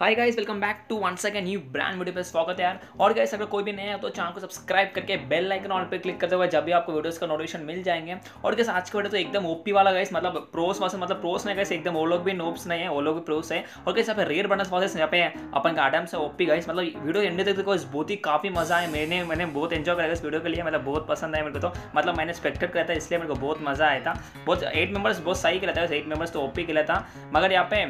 Hi guys welcome back to one second new brand video पे स्वागत है यार। और गाइस अगर कोई भी नया है तो चैनल को सब्सक्राइब करके बेल आइकन ऑन पे क्लिक करते हुए जब भी आपको वीडियोस का नोटिफिकेशन मिल जाएँगे। और गाइस आज का वीडियो तो एकदम ओपी वाला गाइस मतलब प्रोस वास मतलब प्रोस नहीं गाइस एकदम वो लोग भी नोब्स नहीं है, वो लोग भी प्रोस है। और गाइस यहाँ पे रेयर बनस वाले यहाँ पे अपन का आडम से ओपी गाइस मतलब वीडियो एंड तक देखो बहुत ही काफ़ी मज़ा है मैंने मैंने बहुत एंजॉय करा इस वीडियो के लिए मतलब बहुत पसंद आया मेरे को तो। मतलब मैंने एक्सपेक्टेड करा था, इसलिए मेरे को बहुत मज़ा आया था। बहुत एट मेंबर्स बहुत सही खेला था एट मेंबर्स तो ओपी खेला था। मगर यहाँ पे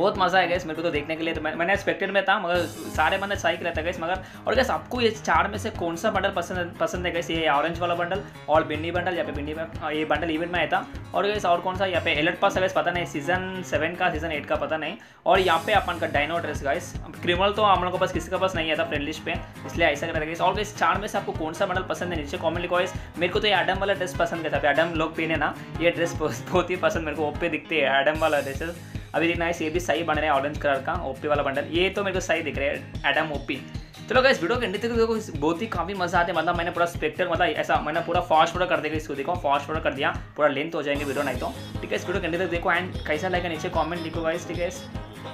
बहुत मज़ा आएगा इस मेरे को तो देखने के लिए। तो मैं, मैंने एक्सपेक्टेड में था मगर सारे मैंने सही रहता है मगर और गैस आपको ये चार में से कौन सा बंडल पसंद पसंद है गैस ये ऑरेंज वाला बंडल और बिन्नी बंडल यहाँ पे बिन्नी में ये बंडल इवेंट में आया था। और गैस और कौन सा? यहाँ पे एलर्ट पास गैस पता नहीं सीज़न सेवन का सीज़न एट का पता नहीं। और यहाँ पे अपन का डायनो ड्रेस गाइस क्रिमल तो हम लोग के पास किसी के पास नहीं आता फ्रेंड लिस्ट पे इसलिए ऐसा कर गैस और गैस चार में से आपको कौन सा बंडल पसंद है? नीचे कॉमेंट लिखो मेरे को तो ये एडम वाला ड्रेस पसंद करता है एडम लोग पहने ना ये ड्रेस बहुत ही पसंद मेरे को ओपे दिखते हैं एडम वाला ड्रेसेस अभी देखना है ये भी सही बन रहा है ऑरेंज कलर का ओपी वाला बंडल ये तो मेरे को सही दिख रहा है एडम ओपी चलो इस वीडियो के एंड तक देखो बहुत ही काफ़ी मज़ा आते हैं मतलब मैंने पूरा स्पेक्टर मतलब ऐसा, मैंने पूरा फास्ट फ़ोटो कर देगा इसको देखो फास्ट फ़ोटो कर दिया, पूरा लेंथ हो जाएँगे वीडियो नहीं तो। ठीक है, इस वीडियो के एंड तक देखो एंड कैसा लगेगा नीचे कॉमेंट लिखो गाइस ठीक है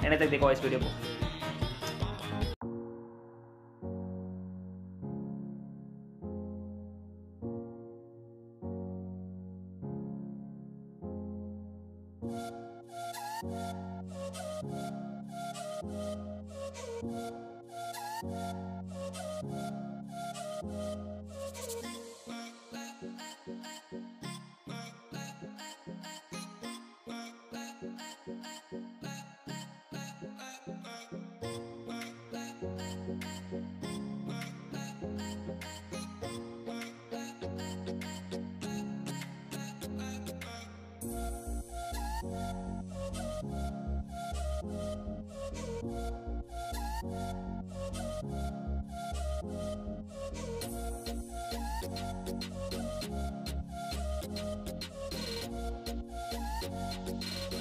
एंड तक देखो इस वीडियो को। Thank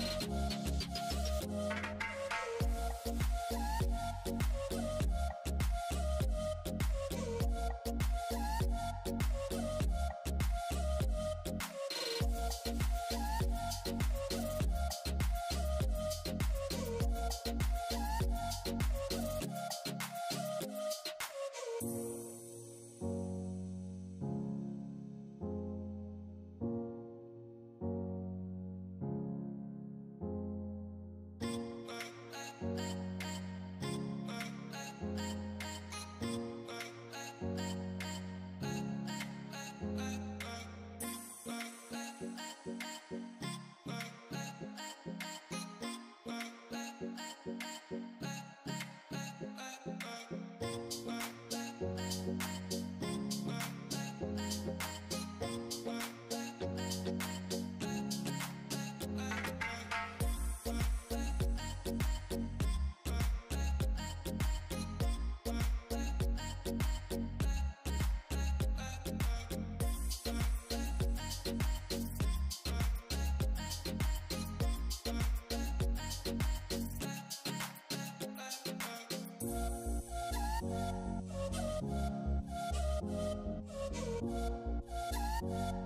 you